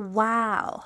Wow.